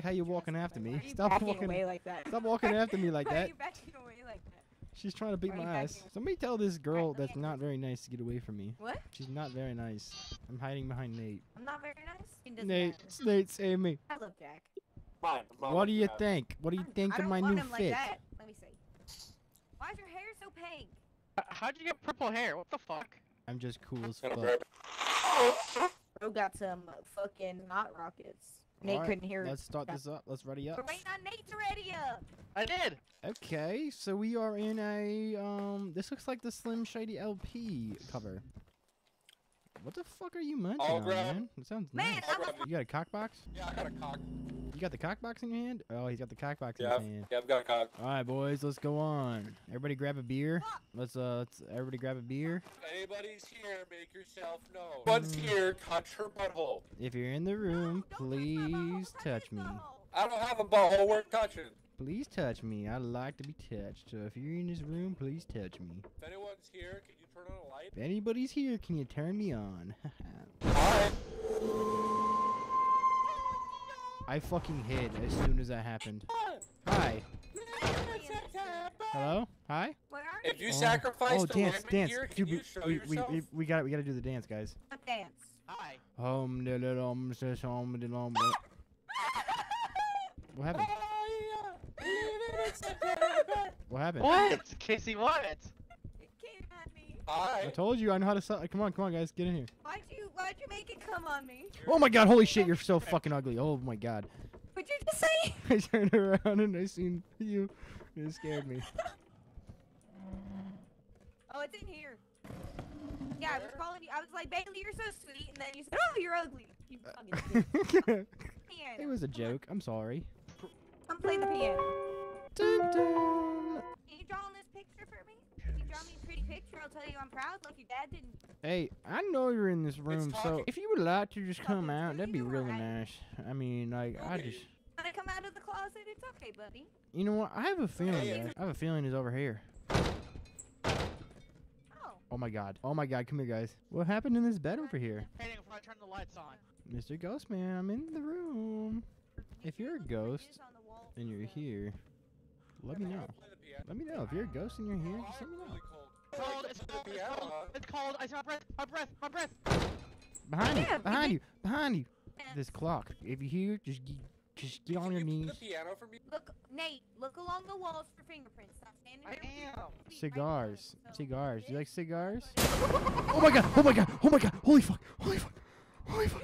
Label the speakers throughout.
Speaker 1: like how you're walking after me. Stop walking.
Speaker 2: away like that.
Speaker 1: Stop walking after me like that.
Speaker 2: you backing away like that?
Speaker 1: She's trying to beat
Speaker 2: Why are you
Speaker 1: my ass.
Speaker 2: backing-
Speaker 1: Somebody tell this girl
Speaker 2: let me
Speaker 1: that's not very nice to get away from me.
Speaker 2: What?
Speaker 1: She's not very nice. I'm hiding behind Nate.
Speaker 2: I'm not very nice.
Speaker 1: Nate,
Speaker 2: matter.
Speaker 1: Nate, save me.
Speaker 2: I love Jack.
Speaker 3: Mine. mine,
Speaker 1: What do you
Speaker 3: yeah.
Speaker 1: think? What do you think
Speaker 2: I
Speaker 1: of
Speaker 2: don't
Speaker 1: my
Speaker 2: want
Speaker 1: new
Speaker 2: him
Speaker 1: fit?
Speaker 2: like that. Let me see. Why is your hair so pink?
Speaker 4: H- How'd you get purple hair? What the fuck?
Speaker 1: I'm just cool as fuck.
Speaker 2: Bro got some uh, fucking hot rockets. Nate
Speaker 1: Alright,
Speaker 2: couldn't hear.
Speaker 1: Let's start this up. Let's ready
Speaker 2: We're
Speaker 1: up.
Speaker 2: waiting on Nate to ready up.
Speaker 4: I did.
Speaker 1: Okay, so we are in a um. This looks like the Slim Shady LP cover. What the fuck are you munching
Speaker 3: I'll
Speaker 1: on, man? It sounds
Speaker 2: Man,
Speaker 1: nice.
Speaker 3: I'll
Speaker 2: I'm a
Speaker 1: You got a cock box?
Speaker 3: Yeah, I got a cock.
Speaker 1: You got the cock box in your hand? Oh, he's got the cock box
Speaker 3: Yeah,
Speaker 1: in his hand.
Speaker 3: yeah, I've got a cock.
Speaker 1: All right, boys, let's go on. Everybody grab a beer. Let's uh, let's everybody grab a beer.
Speaker 3: If anybody's here, make yourself known. One's here, touch her butthole.
Speaker 1: If you're in the room,
Speaker 2: No, don't touch my butthole,
Speaker 1: please
Speaker 2: touch
Speaker 1: touch me.
Speaker 3: I don't have a butthole worth touching.
Speaker 1: Please touch me. I like to be touched. So if you're in this room, please touch me.
Speaker 3: If anyone's here, can you turn on a light?
Speaker 1: If anybody's here, can you turn me on?
Speaker 3: Hi.
Speaker 1: I fucking hid as soon as that happened. Hi. Hello? Hi?
Speaker 2: Where are you?
Speaker 3: If you
Speaker 1: Oh.
Speaker 3: sacrifice
Speaker 1: oh,
Speaker 3: the
Speaker 1: dance, dance.
Speaker 3: here, can
Speaker 1: Dude,
Speaker 3: you
Speaker 1: we,
Speaker 3: show
Speaker 1: we, we,
Speaker 3: yourself?
Speaker 1: we, we got we got to do the dance, guys.
Speaker 2: What dance?
Speaker 4: Hi.
Speaker 1: Da- da- dum, sa- sum, da- What happened? What happened?
Speaker 4: What? Casey, what?
Speaker 2: It came at me.
Speaker 3: Hi.
Speaker 1: I told you I know how to. Su- come on, come on, guys, get in here.
Speaker 2: Why'd you make it come on me?
Speaker 1: Oh my God! Holy shit! You're so fucking ugly. Oh my God!
Speaker 2: What'd you just say?
Speaker 1: I turned around and I seen you. It scared me.
Speaker 2: Oh, it's in here. Yeah, I was calling you. I was like, Bailey, you're so sweet, and then you said, Oh, you're ugly. You uh, fucking
Speaker 1: it was a joke. I'm sorry.
Speaker 2: Come play the piano.
Speaker 1: Dun, dun.
Speaker 2: Picture? I'll tell you I'm proud. Like your dad didn't.
Speaker 1: Hey, I know you're in this room, so if you would like to just come out, that'd be really nice. I mean, like, I just,
Speaker 2: Wanna come out of the closet? It's okay, buddy.
Speaker 1: you know what? I have a feeling.
Speaker 3: Hey.
Speaker 1: guys. I have a feeling he's over here.
Speaker 2: Oh.
Speaker 1: Oh my God. Oh my God. Come here, guys. What happened in this bed over here?
Speaker 4: Painting before I turn the lights on.
Speaker 1: Mr. Ghostman, I'm in the room. If you're a
Speaker 2: Look
Speaker 1: ghost
Speaker 2: is on the wall.
Speaker 1: and you're here, let me know.
Speaker 3: Play the piano.
Speaker 1: Let me know. If you're a ghost and you're here, oh, just let me know.
Speaker 3: Really cold.
Speaker 4: Cold, it's
Speaker 3: to play
Speaker 4: cold, it's
Speaker 3: piano,
Speaker 4: cold, it's cold, I see my breath, my breath, my breath.
Speaker 1: Behind
Speaker 2: Yeah,
Speaker 1: you, behind you, behind you. This clock. If you hear, just get, just get on your knees.
Speaker 3: the piano for me?
Speaker 2: Look, Nate, look along the walls for fingerprints. Stop standing
Speaker 4: I
Speaker 2: there with
Speaker 4: am.
Speaker 2: feet right
Speaker 1: Cigars,
Speaker 2: there. So,
Speaker 1: cigars. You like cigars? Oh my god! Oh my god! Oh my god! Holy fuck! Holy fuck! Holy fuck!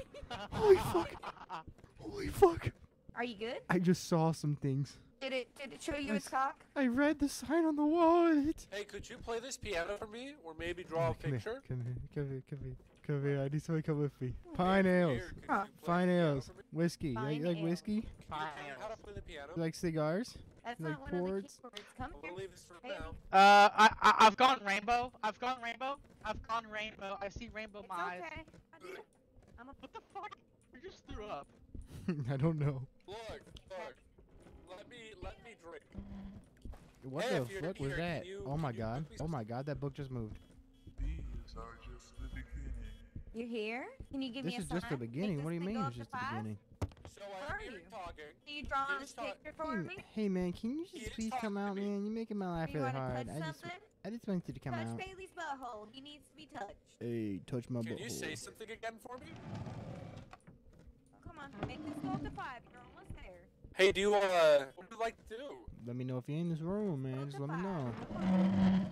Speaker 1: Holy fuck! Holy fuck!
Speaker 2: Are you good?
Speaker 1: I just saw some things.
Speaker 2: Did it did it show you
Speaker 1: I
Speaker 2: its cock?
Speaker 1: I read the sign on the wall. and It.
Speaker 3: Hey, could you play this piano for me, or maybe draw a
Speaker 1: Come
Speaker 3: picture?
Speaker 1: here, come here, come here, come here, come here. I need somebody to come with me. Pine ales,
Speaker 3: Here, could you
Speaker 2: Huh.
Speaker 3: play
Speaker 1: fine
Speaker 3: piano
Speaker 1: ales,
Speaker 3: for me?
Speaker 1: whiskey. You like, you like whiskey?
Speaker 3: Can you
Speaker 4: Fine
Speaker 3: how to play the piano?
Speaker 1: You like cigars?
Speaker 2: That's
Speaker 1: Like
Speaker 2: not one of the keyboards. Come
Speaker 3: I'm
Speaker 2: here.
Speaker 3: leave this room
Speaker 2: Hey,
Speaker 3: now.
Speaker 4: Uh, I, I, I've gone rainbow. I've gone rainbow. I've gone rainbow. I see rainbow
Speaker 2: It's
Speaker 4: my eyes.
Speaker 2: okay. I did. I'm a
Speaker 4: What the fuck? You just threw up.
Speaker 1: I don't know.
Speaker 3: Look, look. Let me drink.
Speaker 1: What
Speaker 3: Hey,
Speaker 1: the
Speaker 3: if you're
Speaker 1: fuck was
Speaker 3: here,
Speaker 1: that?
Speaker 3: you-
Speaker 1: oh my god. Oh my god, that book just moved.
Speaker 5: These are just the beginning.
Speaker 2: You here? Can you give
Speaker 1: This
Speaker 2: me a sign?
Speaker 1: This is just the beginning. What do you mean it's just
Speaker 2: to
Speaker 1: the
Speaker 2: five?
Speaker 1: beginning?
Speaker 3: So
Speaker 2: Where
Speaker 3: I'm
Speaker 2: are you?
Speaker 3: talking.
Speaker 2: Can you draw on this picture for
Speaker 1: Hey,
Speaker 2: me?
Speaker 1: hey man, can you just
Speaker 3: He's
Speaker 1: please come out, man? You're making my life
Speaker 2: you
Speaker 1: really hard.
Speaker 2: touch
Speaker 1: I just,
Speaker 2: something?
Speaker 1: I just wanted you to come
Speaker 2: touch
Speaker 1: out.
Speaker 2: Bailey's butthole. He needs to be touched.
Speaker 1: Hey, touch my
Speaker 3: Can you say something again for me?
Speaker 2: Oh, come on. Make this go up to five. You're almost there.
Speaker 3: Hey, do you uh, what would like to do?
Speaker 1: Let me know if you're in this room, man. Just let me know.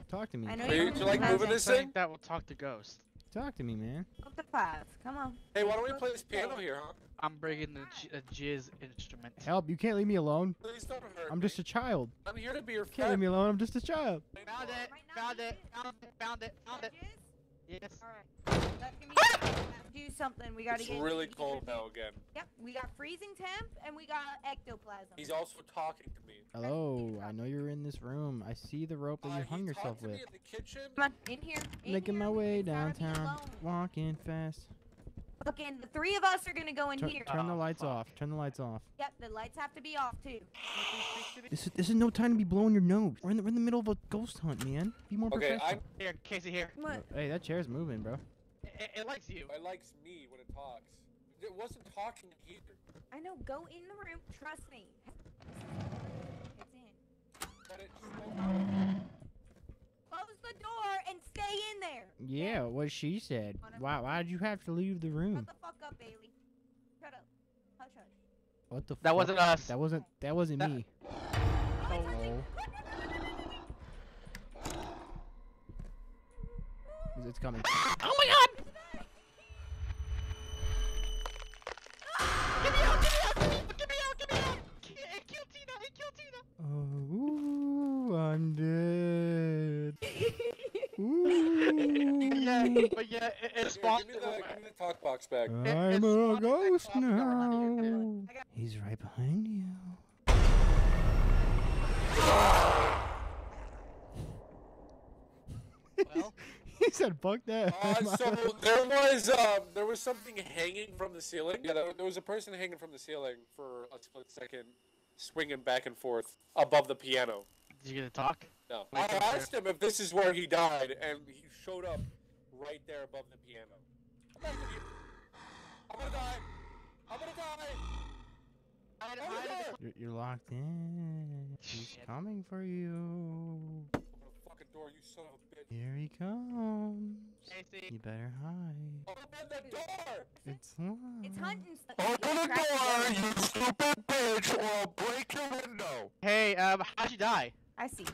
Speaker 1: Talk to me.
Speaker 2: I know
Speaker 3: Hey,
Speaker 2: you're
Speaker 3: would you like
Speaker 2: moving
Speaker 3: moving this
Speaker 4: I
Speaker 3: thing?
Speaker 4: that will talk to Ghost.
Speaker 1: Talk to me, man.
Speaker 2: Go up to five. Come on.
Speaker 3: Hey, why don't we play this piano here, huh?
Speaker 4: I'm bringing the j- a jizz instrument.
Speaker 1: Help! You can't leave me alone.
Speaker 3: Please don't hurt
Speaker 1: I'm just a child.
Speaker 3: I'm here to be your
Speaker 1: Can't leave me alone. I'm just a child.
Speaker 4: Found it!
Speaker 2: Right now,
Speaker 4: Found
Speaker 2: you
Speaker 4: it! Found it! Found it! Found it! Yes.
Speaker 2: Alright. That's gonna be do something. We gotta
Speaker 3: It's
Speaker 2: get
Speaker 3: really
Speaker 2: we
Speaker 3: cold now again.
Speaker 2: Yep, we got freezing temp and we got ectoplasm.
Speaker 3: He's also talking to me.
Speaker 1: Hello. I know you're in this room. I see the rope that
Speaker 3: Uh,
Speaker 1: you
Speaker 3: he
Speaker 1: hung
Speaker 3: talked
Speaker 1: yourself
Speaker 3: to me
Speaker 1: with.
Speaker 3: in the kitchen.
Speaker 2: Come on, in here. In
Speaker 1: Making
Speaker 2: here.
Speaker 1: my way
Speaker 2: It's gotta be
Speaker 1: downtown, walking fast.
Speaker 2: Fucking the three of us are gonna go in
Speaker 1: Turn,
Speaker 2: here.
Speaker 1: turn the
Speaker 4: Oh,
Speaker 1: lights
Speaker 4: fuck.
Speaker 1: off. Turn the lights off.
Speaker 2: Yep, the lights have to be off too.
Speaker 1: This is this is no time to be blowing your nose. We're in the, we're in the middle of a ghost hunt, man. Be more
Speaker 3: Okay,
Speaker 1: professional.
Speaker 3: I'm.
Speaker 4: Here, Casey, here.
Speaker 2: What?
Speaker 1: Hey, that chair's moving, bro.
Speaker 4: It, it likes you.
Speaker 3: It likes me when it talks. it wasn't talking either.
Speaker 2: I know. Go in the room. Trust me. It's in.
Speaker 3: But it
Speaker 2: Close the door and stay in there.
Speaker 1: Yeah, what she said. Why? Why did you have to leave the room?
Speaker 2: Shut
Speaker 1: room?
Speaker 2: the fuck up, Bailey. Shut up. Hush, hush.
Speaker 1: What the?
Speaker 4: That
Speaker 1: fuck?
Speaker 4: wasn't us.
Speaker 1: That wasn't. That wasn't
Speaker 4: That-
Speaker 1: me.
Speaker 2: Oh, it's hunting.
Speaker 1: It's- It's coming. Ah! oh my god! Oh, ooh, undead. Ooh.
Speaker 4: yeah, but yeah, it, it
Speaker 3: Here,
Speaker 4: spawned.
Speaker 3: give me the give me the talk box back.
Speaker 1: I'm
Speaker 4: it's
Speaker 1: a
Speaker 4: spawned
Speaker 1: ghost
Speaker 4: back off guard on you,
Speaker 1: now.
Speaker 2: Got-
Speaker 1: He's right behind you.
Speaker 4: Well,
Speaker 1: he said, "Fuck that."
Speaker 3: Uh, so there was um, there was something hanging from the ceiling. Yeah, there, there was a person hanging from the ceiling for a split second, swinging back and forth above the piano.
Speaker 4: did you get to talk?
Speaker 3: No,
Speaker 4: Wait,
Speaker 3: I asked him if this is where he died, and he showed up right there above the piano. I'm gonna, I'm gonna die. I'm gonna die.
Speaker 4: Hide,
Speaker 3: Over
Speaker 4: hide,
Speaker 3: there.
Speaker 1: You're, you're locked in. He's
Speaker 4: Shit.
Speaker 1: coming for you.
Speaker 3: Open the fucking door, you son of a bitch.
Speaker 1: Here he comes.
Speaker 4: Casey.
Speaker 1: You better hide.
Speaker 3: Open the door.
Speaker 1: It's locked.
Speaker 2: It's hunting stuff.
Speaker 3: Open the door, you stupid bitch, or I'll break your window.
Speaker 4: Hey, um, how'd you die?
Speaker 2: I see.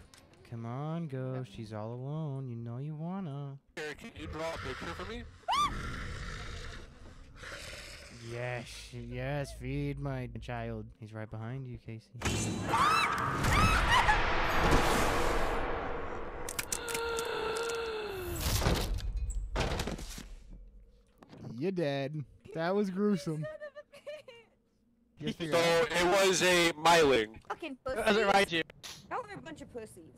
Speaker 1: Come on, ghost. She's all alone. You know you wanna.
Speaker 3: Here, can you draw a picture for me?
Speaker 1: Yes, yes. Feed my child. He's right behind you, Casey. You're dead. That was gruesome. Just
Speaker 3: So it was a myling.
Speaker 2: Fucking
Speaker 4: Does it
Speaker 2: pussies.
Speaker 4: right you?
Speaker 2: Y'all are a bunch of pussies.